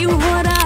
you what I